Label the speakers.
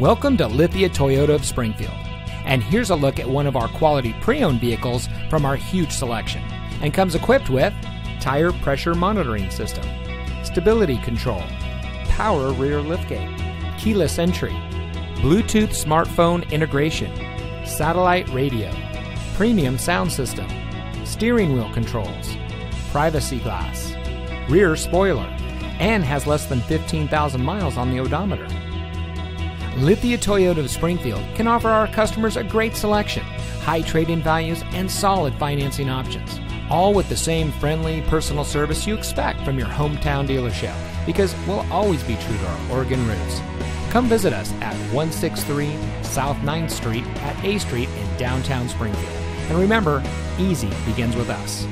Speaker 1: Welcome to Lithia Toyota of Springfield. And here's a look at one of our quality pre owned vehicles from our huge selection. And comes equipped with tire pressure monitoring system, stability control, power rear liftgate, keyless entry, Bluetooth smartphone integration, satellite radio, premium sound system, steering wheel controls, privacy glass, rear spoiler, and has less than 15,000 miles on the odometer. Lithia Toyota of Springfield can offer our customers a great selection, high trade in values, and solid financing options. All with the same friendly, personal service you expect from your hometown dealership, because we'll always be true to our Oregon roots. Come visit us at 163 South 9th Street at A Street in downtown Springfield. And remember, easy begins with us.